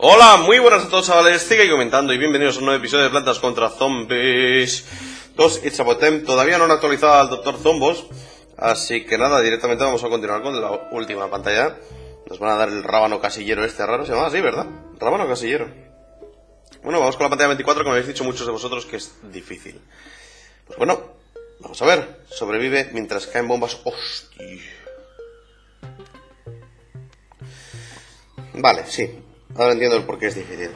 Hola, muy buenas a todos chavales, sigue comentando y bienvenidos a un nuevo episodio de Plantas contra Zombies 2 It's About Time. Todavía no han actualizado al Dr. Zombos, así que nada, directamente vamos a continuar con la última pantalla. Nos van a dar el rábano casillero este raro, se llama así, ¿verdad? Rábano casillero. Bueno, vamos con la pantalla 24, como habéis dicho muchos de vosotros que es difícil. Pues bueno, vamos a ver. Sobrevive mientras caen bombas. ¡Hostia! Vale, sí. Ahora entiendo el por qué es difícil.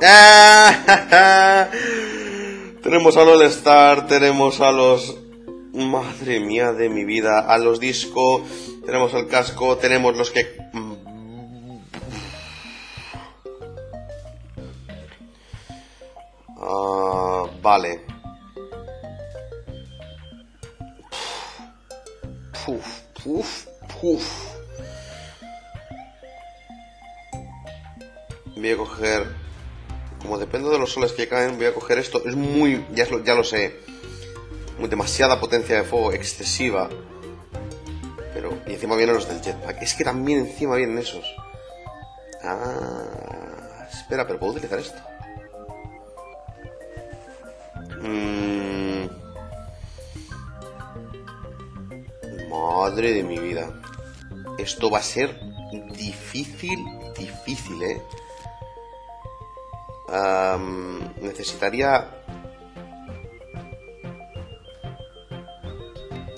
tenemos a los Star, tenemos a los... Madre mía de mi vida, a los disco, tenemos el casco, tenemos los que... Ah, vale. Puf, puf, puf. Voy a coger... Como depende de los soles que caen, voy a coger esto. Es muy... Ya, lo, ya lo sé. Muy demasiada potencia de fuego, excesiva. Pero... Y encima vienen los del jetpack. Es que también encima vienen esos. Ah... Espera, pero ¿puedo utilizar esto? Mm. Madre de mi vida. Esto va a ser difícil, difícil, ¿eh? Necesitaría...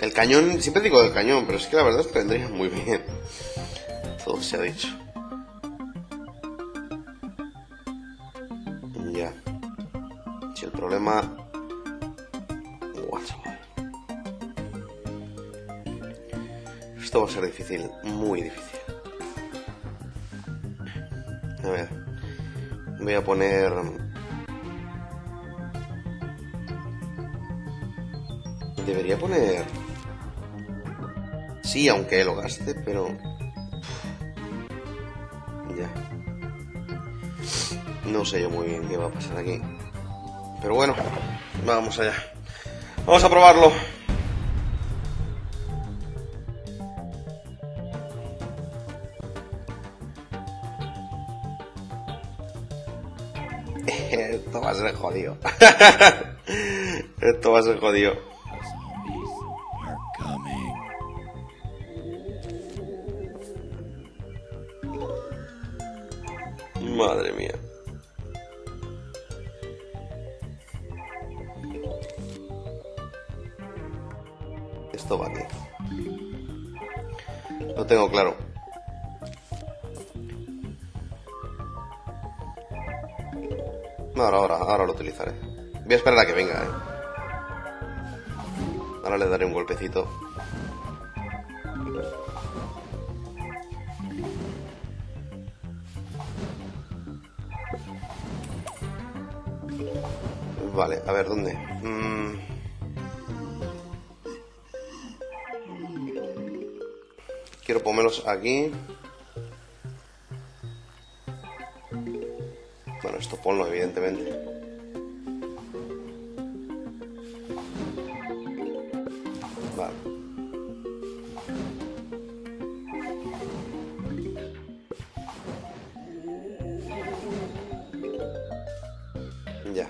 El cañón, siempre digo del cañón, pero es que la verdad es que muy bien. Todo se ha dicho. Ya. Si el problema... Esto va a ser difícil, muy difícil. A ver. Voy a poner... Debería poner... Sí, aunque lo gaste, pero... Ya. No sé yo muy bien qué va a pasar aquí. Pero bueno, vamos allá. Vamos a probarlo. Ser jodido. Esto va a ser jodido. Madre mía. Esto va aquí. Lo tengo claro. Ahora, ahora, ahora lo utilizaré. Voy a esperar a que venga, ¿eh? Ahora le daré un golpecito. Vale, a ver, ¿dónde? Mm. Quiero ponerlos aquí. Esto ponlo, evidentemente. Vale. Ya.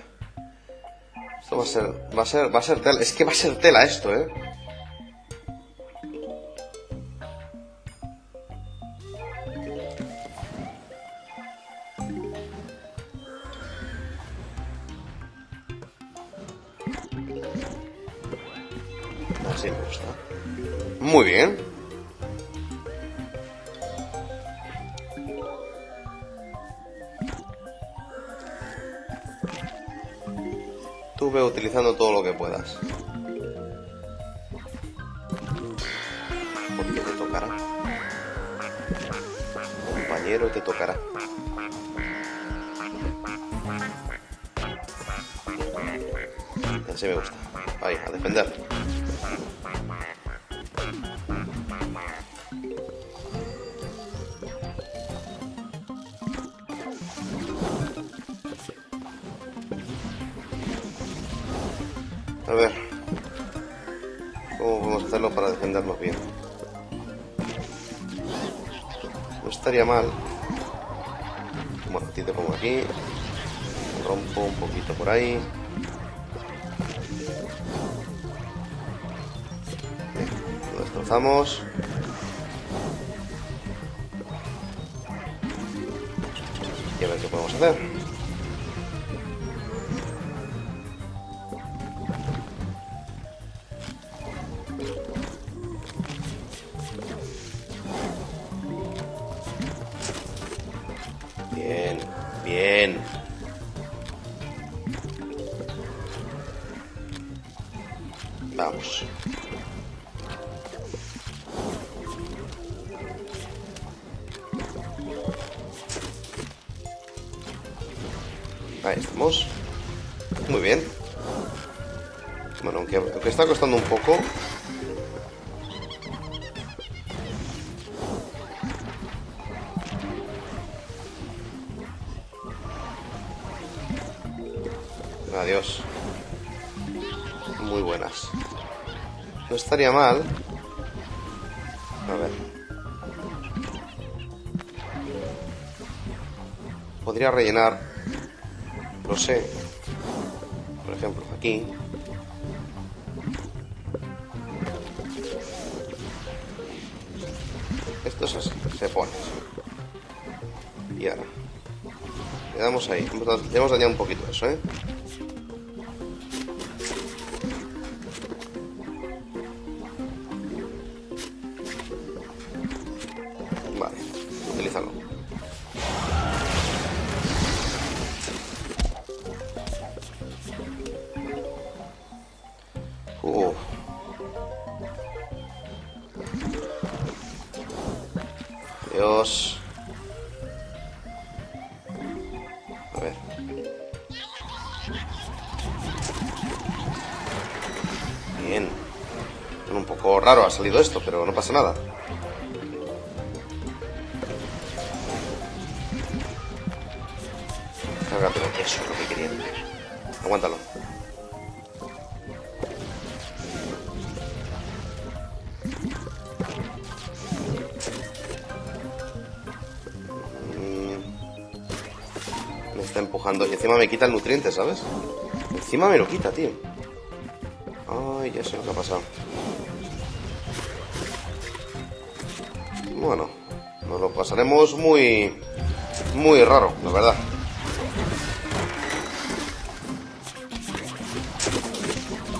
Esto va a ser, va a ser, va a ser tela. Es que va a ser tela esto, ¿eh? Tú utilizando todo lo que puedas. Porque te tocará. Compañero, te tocará. Así me gusta. Ahí, a defender. A ver. ¿Cómo podemos hacerlo para defendernos bien? No estaría mal ti te pongo aquí. Rompo un poquito por ahí. Lo destrozamos. Y a ver qué podemos hacer. Vamos. Ahí estamos. Muy bien. Bueno, aunque, aunque está costando un poco. Adiós. Muy buenas. No estaría mal. A ver. Podría rellenar. Lo sé. Por ejemplo, aquí. Esto es así. Se pone. Y ahora. Le damos ahí. Hemos, hemos dañado un poquito eso, ¿eh? Raro ha salido esto, pero no pasa nada. Cárgatelo, eso es lo que quería. Aguántalo. Mm. Me está empujando y encima me quita el nutriente, ¿sabes? Encima me lo quita, tío. Ay, ya sé lo que ha pasado. Bueno, nos lo pasaremos muy... Muy raro, la verdad.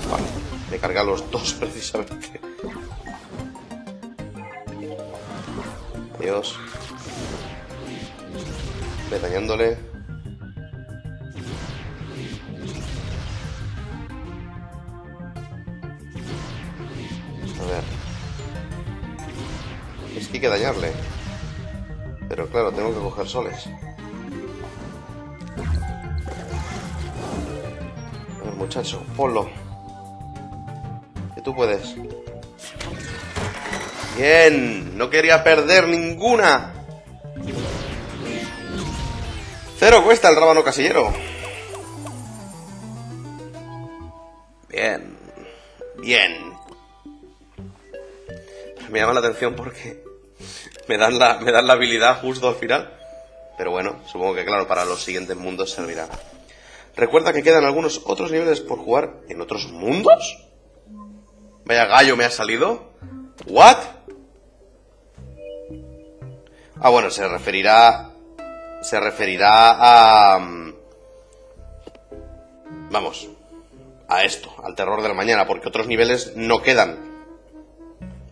Vale, me carga los dos precisamente. Adiós. Ve dañándole. Que dañarle. Pero claro, tengo que coger soles. A ver, muchacho, ponlo. Que tú puedes. Bien, no quería perder ninguna. Cero cuesta el rábano casillero. Bien, bien. Me llama la atención porque me dan la, me dan la habilidad justo al final. Pero bueno, supongo que claro, para los siguientes mundos servirá. Recuerda que quedan algunos otros niveles por jugar en otros mundos. Vaya gallo me ha salido. ¿What? Ah, bueno, se referirá. Se referirá a. mm, Vamos. A esto, al terror del mañana, porque otros niveles no quedan.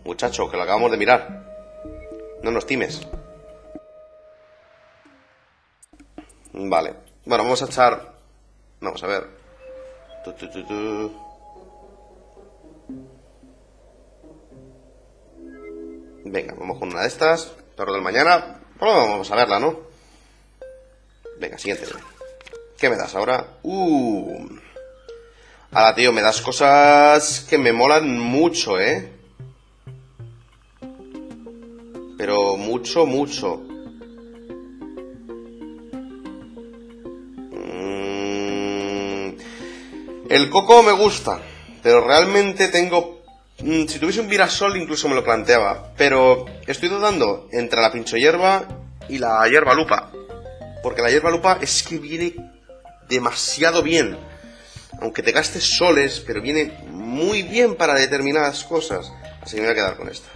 Muchacho, que lo acabamos de mirar. No nos times. Vale. Bueno, vamos a echar. Vamos a ver. Tu, tu, tu. Venga, vamos con una de estas. Terror del mañana. Bueno, vamos a verla, ¿no? Venga, siguiente. ¿Qué me das ahora? Uh. Ahora, tío, me das cosas que me molan mucho, ¿eh? Pero mucho, mucho. Mm, El coco me gusta, pero realmente tengo... mm, Si tuviese un virasol incluso me lo planteaba, pero estoy dudando entre la pincho hierba y la hierba lupa. Porque la hierba lupa es que viene demasiado bien. Aunque te gastes soles, pero viene muy bien para determinadas cosas. Así que me voy a quedar con esta.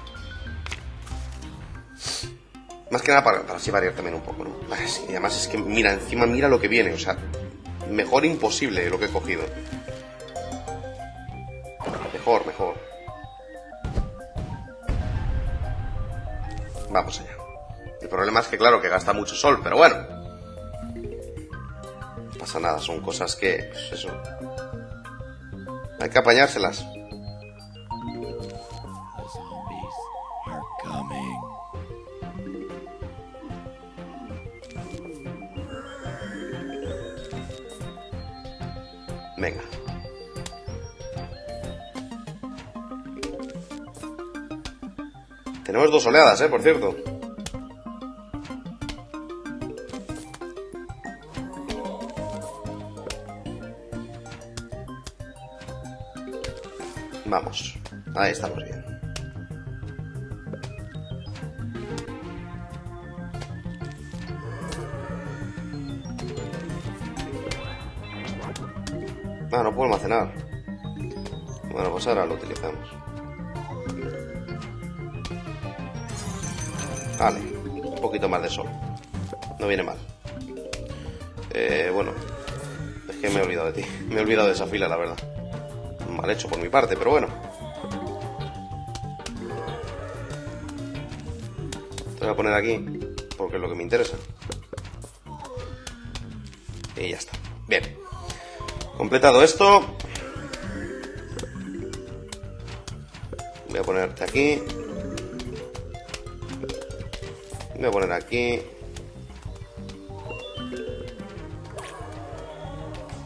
Más que nada para, así variar también un poco, ¿no? Y además es que, mira, encima mira lo que viene, o sea, mejor imposible lo que he cogido. Mejor, mejor. Vamos allá. El problema es que, claro, que gasta mucho sol, pero bueno. No pasa nada, son cosas que, pues eso. Hay que apañárselas. Venga. Tenemos dos oleadas, eh, por cierto. Vamos. Ahí estamos bien. Ah, no puedo almacenar. Bueno, pues ahora lo utilizamos. Vale, un poquito más de sol. No viene mal. Eh, bueno, es que me he olvidado de ti. Me he olvidado de esa fila, la verdad. Mal hecho por mi parte, pero bueno. Te voy a poner aquí, porque es lo que me interesa. Y ya está. Bien. Completado esto. Voy a ponerte aquí. Voy a poner aquí.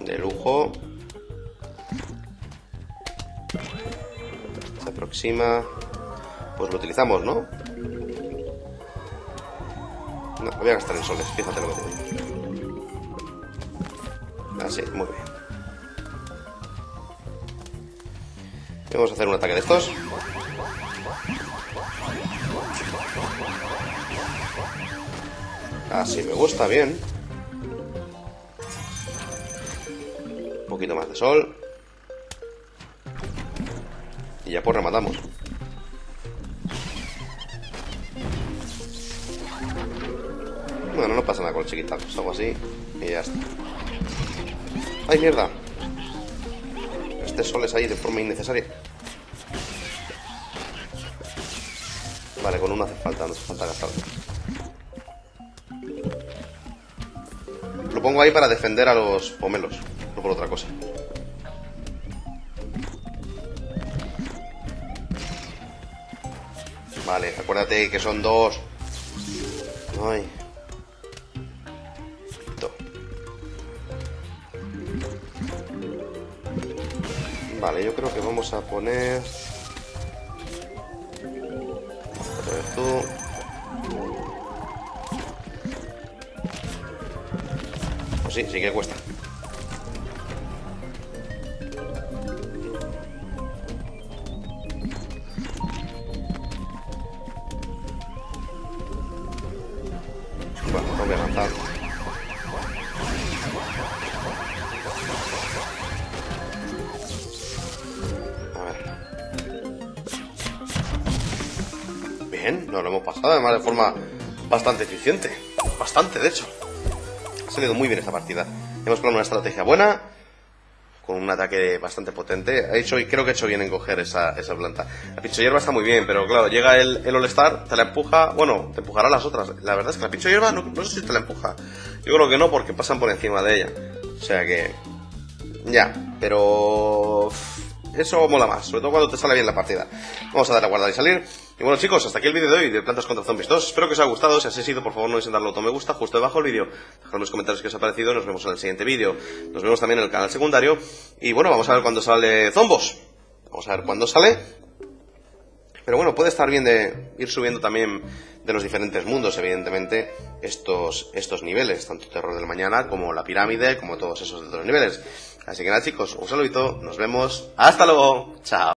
De lujo. Se aproxima. Pues lo utilizamos, ¿no? No, voy a gastar en soles, fíjate lo que te digo. Así, muy bien. Vamos a hacer un ataque de estos. Así me gusta, bien. Un poquito más de sol. Y ya pues rematamos. Bueno, no pasa nada con el chiquitacos, algo así. Y ya está. ¡Ay, mierda! Este sol es ahí de forma innecesaria. Vale, con uno hace falta, no hace falta gastar. Lo pongo ahí para defender a los pomelos, no por otra cosa. Vale, acuérdate que son dos. Ay. Vale, yo creo que vamos a poner... Otra vez tú. Pues sí, sí que cuesta. Forma bastante eficiente. Bastante, de hecho. Ha salido muy bien esta partida. Hemos probado una estrategia buena, con un ataque bastante potente. Ha hecho, creo que ha hecho bien en coger esa, planta. La pincho hierba está muy bien, pero claro, llega el, el All-Star, te la empuja, bueno, te empujará las otras. La verdad es que la pincho hierba no sé si te la empuja. Yo creo que no, porque pasan por encima de ella. O sea que... Ya, pero... Eso mola más, sobre todo cuando te sale bien la partida. Vamos a darle a guardar y salir. Y bueno chicos, hasta aquí el vídeo de hoy de Plantas contra Zombies 2. Espero que os haya gustado. Si así ha sido, por favor no olvidéis darle a me gusta justo debajo del vídeo. Dejad en los comentarios qué os ha parecido. Nos vemos en el siguiente vídeo. Nos vemos también en el canal secundario. Y bueno, vamos a ver cuándo sale Zombos. Vamos a ver cuándo sale. Pero bueno, puede estar bien de ir subiendo también de los diferentes mundos, evidentemente, estos, estos niveles, tanto Terror del Mañana como la pirámide, como todos esos otros niveles. Así que nada chicos, un saludito, nos vemos, hasta luego, chao.